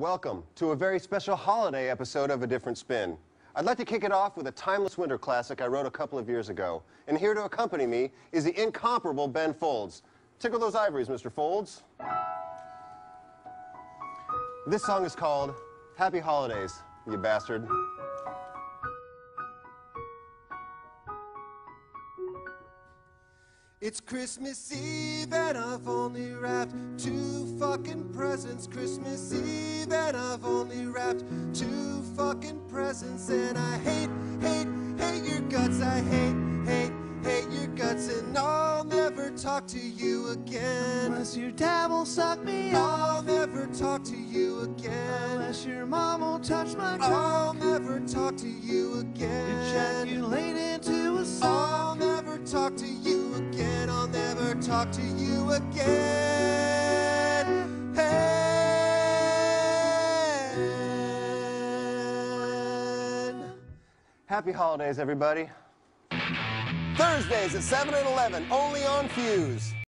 Welcome to a very special holiday episode of A Different Spin. I'd like to kick it off with a timeless winter classic I wrote a couple of years ago. And here to accompany me is the incomparable Ben Folds. Tickle those ivories, Mr. Folds. This song is called Happy Holidays, you bastard. It's Christmas Eve and I've only wrapped two fucking presents. Christmas Eve and I've only wrapped two fucking presents. And I hate, hate, hate your guts. I hate, hate, hate your guts. And I'll never talk to you again. Unless your dad will suck me I'll off. never talk to you again. Unless your mom will touch my I'll never talk to you again. Ejaculate into a I'll never talk to you again. Talk to you again. Happy holidays, everybody. Thursdays at 7 and 11, only on Fuse.